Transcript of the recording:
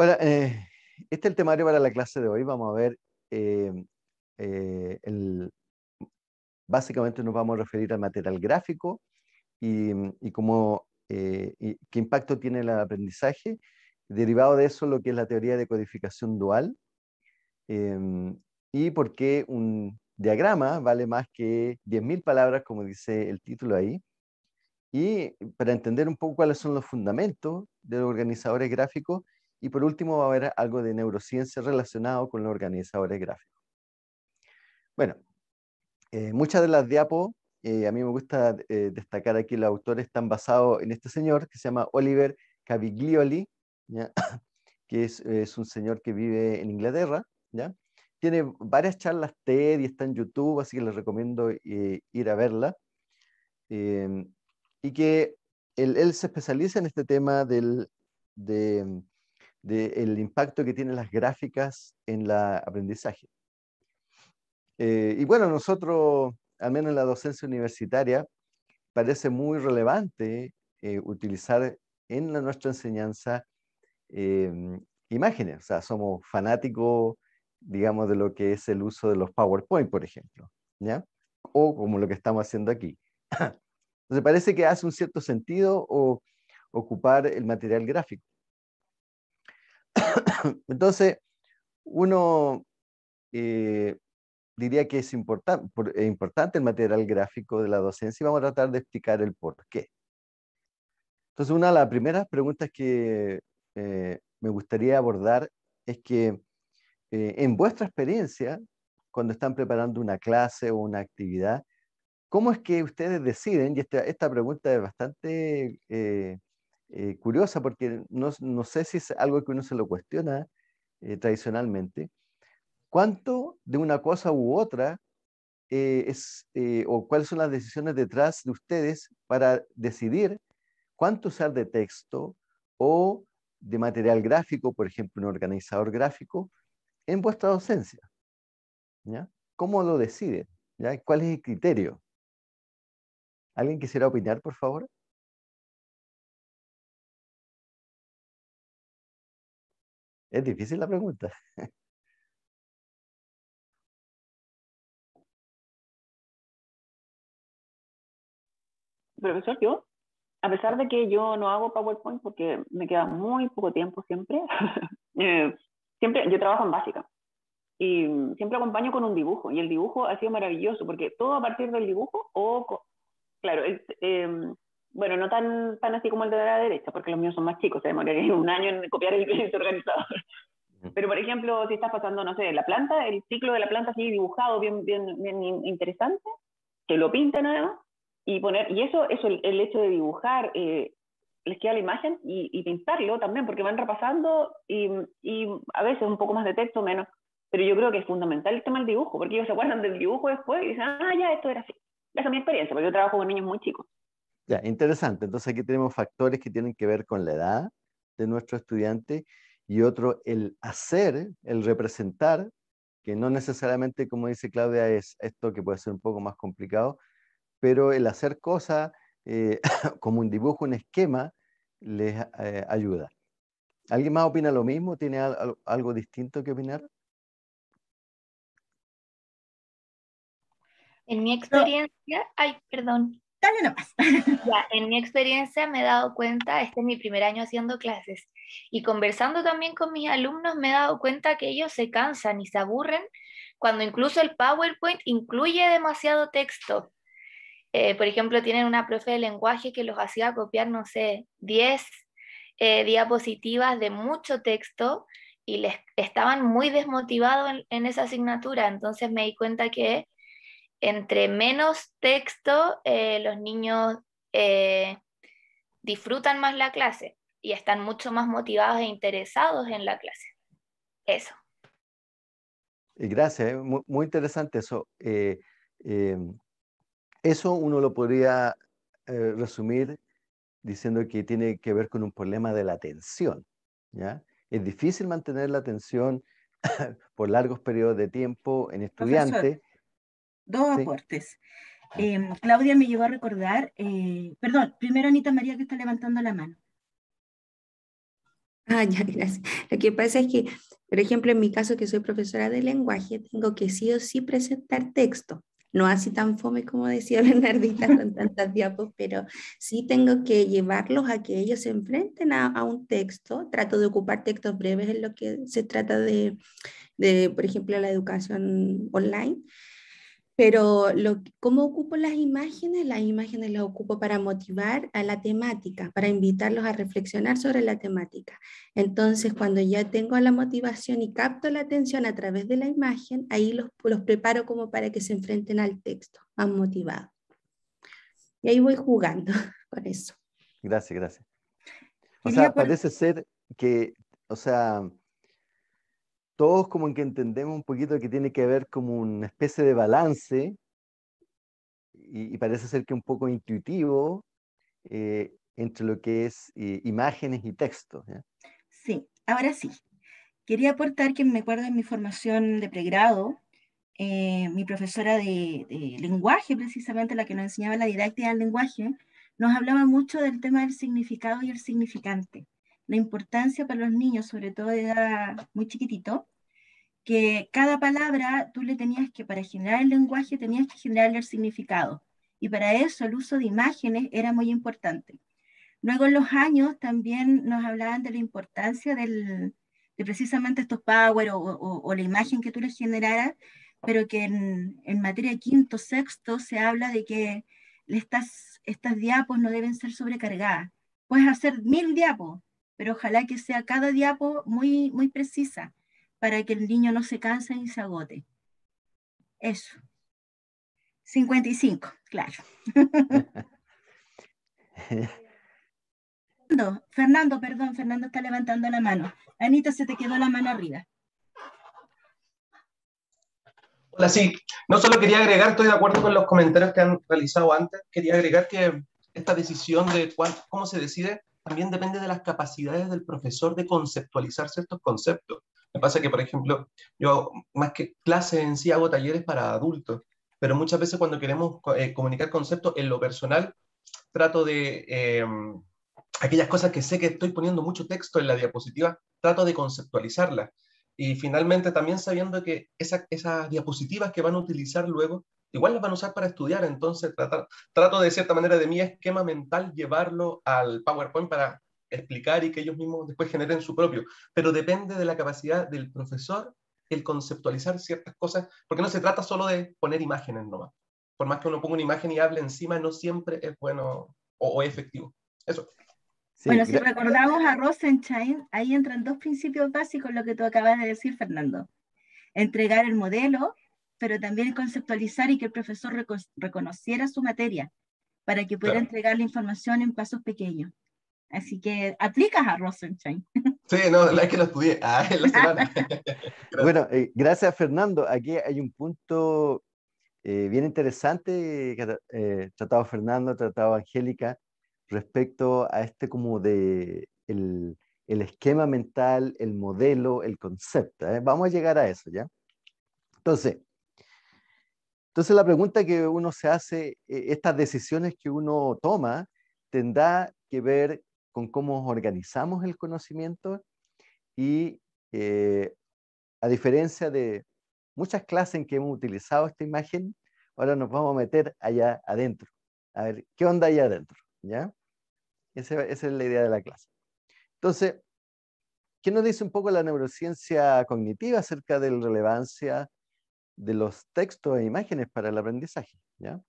Hola, eh, este es el temario para la clase de hoy. Vamos a ver, eh, eh, el, básicamente nos vamos a referir al material gráfico y, y cómo, qué impacto tiene el aprendizaje. Derivado de eso, lo que es la teoría de codificación dual y por qué un diagrama vale más que 10.000 palabras, como dice el título ahí. Y para entender un poco cuáles son los fundamentos de los organizadores gráficos y por último va a haber algo de neurociencia relacionado con los organizadores gráficos. Bueno, eh, muchas de las diapos, eh, a mí me gusta eh, destacar aquí, los autores están basados en este señor que se llama Oliver Caviglioli, que es, es, un señor que vive en Inglaterra. ¿ya? Tiene varias charlas TED y está en YouTube, así que les recomiendo ir a verla. y que él, él, se especializa en este tema del, de del impacto que tienen las gráficas en el aprendizaje. Eh, y bueno, nosotros, al menos en la docencia universitaria, parece muy relevante eh, utilizar en nuestra enseñanza em, imágenes. O sea, somos fanáticos, digamos, de lo que es el uso de los PowerPoint, por ejemplo, ¿ya? O como lo que estamos haciendo aquí. Entonces parece que hace un cierto sentido o, ocupar el material gráfico. Entonces, uno eh, diría que es importante el material gráfico de la docencia y vamos a tratar de explicar el por qué. Entonces, una de las primeras preguntas que eh, me gustaría abordar es que eh, en vuestra experiencia, cuando están preparando una clase o una actividad, ¿cómo es que ustedes deciden? Y esta, pregunta es bastante eh, curiosa porque no, no, sé si es algo que uno se lo cuestiona eh, tradicionalmente. ¿Cuánto de una cosa u otra eh, es, o cuáles son las decisiones detrás de ustedes para decidir cuánto usar de texto o de material gráfico, por ejemplo, un organizador gráfico, en vuestra docencia? ¿Ya? ¿Cómo lo deciden? ¿Ya? ¿Cuál es el criterio? ¿Alguien quisiera opinar, por favor? Es difícil la pregunta. Profesor, yo, a pesar de que yo no hago PowerPoint porque me queda muy poco tiempo siempre, eh, siempre yo trabajo en básica y siempre acompaño con un dibujo y el dibujo ha sido maravilloso porque todo a partir del dibujo o, claro, eh, bueno, no tan, tan así como el de la derecha, porque los míos son más chicos, se demoraría un año en copiar el, el organizador. Pero, por ejemplo, si estás pasando, no sé, la planta, el ciclo de la planta así dibujado, bien, bien, bien interesante, que lo pinten además, y poner, y eso, eso el, el hecho de dibujar, eh, les queda la imagen y, y, pintarlo también, porque van repasando y, y, a veces un poco más de texto, menos, pero yo creo que es fundamental el tema del dibujo, porque ellos se acuerdan del dibujo después y dicen, ah, ya, esto era así. Esa es mi experiencia, porque yo trabajo con niños muy chicos. Ya, interesante. Entonces aquí tenemos factores que tienen que ver con la edad de nuestro estudiante y otro, el hacer, el representar, que no necesariamente, como dice Claudia, es esto que puede ser un poco más complicado, pero el hacer cosas eh, como un dibujo, un esquema, les eh, ayuda. ¿Alguien más opina lo mismo? ¿Tiene algo distinto que opinar? En mi experiencia, ay, perdón. Dale nomás. Ya, en mi experiencia me he dado cuenta, este es mi primer año haciendo clases, y conversando también con mis alumnos me he dado cuenta que ellos se cansan y se aburren cuando incluso el PowerPoint incluye demasiado texto. Eh, por ejemplo, tienen una profe de lenguaje que los hacía copiar, no sé, 10 eh, diapositivas de mucho texto y les estaban muy desmotivados en, en esa asignatura. Entonces me di cuenta que entre menos texto, eh, los niños eh, disfrutan más la clase y están mucho más motivados e interesados en la clase. Eso. Gracias, eh, muy, interesante eso. Em, eso uno lo podría resumir diciendo que tiene que ver con un problema de la atención. ¿ya? Es difícil mantener la atención por largos periodos de tiempo en estudiantes dos aportes. Em, Claudia me llevó a recordar, eh, perdón, primero Anita María que está levantando la mano. Ah, ya, gracias. Lo que pasa es que, por ejemplo, en mi caso que soy profesora de lenguaje, tengo que sí o sí presentar texto. No así tan fome como decía Bernardita con tantas diapos, pero sí tengo que llevarlos a que ellos se enfrenten a, a, un texto. Trato de ocupar textos breves en lo que se trata de, de por ejemplo, la educación online. Pero lo, ¿cómo ocupo las imágenes? Las imágenes las ocupo para motivar a la temática, para invitarlos a reflexionar sobre la temática. Entonces, cuando ya tengo la motivación y capto la atención a través de la imagen, ahí los, los preparo como para que se enfrenten al texto, más motivados. Y ahí voy jugando con eso. Gracias, gracias. O sea, parece ser que, o sea, todos como que entendemos un poquito que tiene que haber como una especie de balance y, parece ser que un poco intuitivo eh, entre lo que es eh, imágenes y textos. Sí, ahora sí. Quería aportar que me acuerdo en mi formación de pregrado, eh, mi profesora de, de, lenguaje, precisamente la que nos enseñaba la didáctica del lenguaje, nos hablaba mucho del tema del significado y el significante la importancia para los niños, sobre todo de edad muy chiquitito, que cada palabra tú le tenías que, para generar el lenguaje, tenías que generarle el significado. Y para eso el uso de imágenes era muy importante. Luego en los años también nos hablaban de la importancia del, de precisamente estos power o, la imagen que tú les generaras, pero que en, en materia de quinto, sexto se habla de que estas, estas diapos no deben ser sobrecargadas. Puedes hacer mil diapos, pero ojalá que sea cada diapo muy, muy precisa para que el niño no se canse y se agote. Eso. 55, claro. Fernando, Fernando, perdón, Fernando está levantando la mano. Anita, se te quedó la mano arriba. Hola, sí. No solo quería agregar, estoy de acuerdo con los comentarios que han realizado antes, quería agregar que esta decisión de cómo se decide también depende de las capacidades del profesor de conceptualizar ciertos conceptos. Me pasa que, por ejemplo, yo más que clases en sí hago talleres para adultos, pero muchas veces cuando queremos eh, comunicar conceptos en lo personal, trato de... Eh, aquellas cosas que sé que estoy poniendo mucho texto en la diapositiva, trato de conceptualizarlas. Y finalmente también sabiendo que esa, esas diapositivas que van a utilizar luego igual las van a usar para estudiar, entonces tratar, trato de cierta manera de mi esquema mental llevarlo al PowerPoint para explicar y que ellos mismos después generen su propio, pero depende de la capacidad del profesor el conceptualizar ciertas cosas, porque no se trata solo de poner imágenes nomás. Por más que uno ponga una imagen y hable encima, no siempre es bueno o, o efectivo. Eso. Sí, bueno, si recordamos a Rosenstein, ahí entran dos principios básicos, lo que tú acabas de decir, Fernando. Entregar el modelo pero también conceptualizar y que el profesor reconociera su materia para que pueda entregar la información en pasos pequeños. Así que aplicas a Rosenstein. Sí, no, es que lo estudié ah, en la semana. bueno, eh, gracias Fernando. Aquí hay un punto eh, bien interesante que eh, tratado Fernando, tratado Angélica, respecto a este como de el, el esquema mental, el modelo, el concepto. Vamos a llegar a eso, ¿ya? Entonces, entonces la pregunta que uno se hace, eh, estas decisiones que uno toma, tendrá que ver con cómo organizamos el conocimiento y eh, a diferencia de muchas clases en que hemos utilizado esta imagen, ahora nos vamos a meter allá adentro. A ver, ¿qué onda allá adentro? ¿Ya? Esa, esa es la idea de la clase. Entonces, ¿qué nos dice un poco la neurociencia cognitiva acerca de la relevancia de los textos e imágenes para el aprendizaje. ¿ya?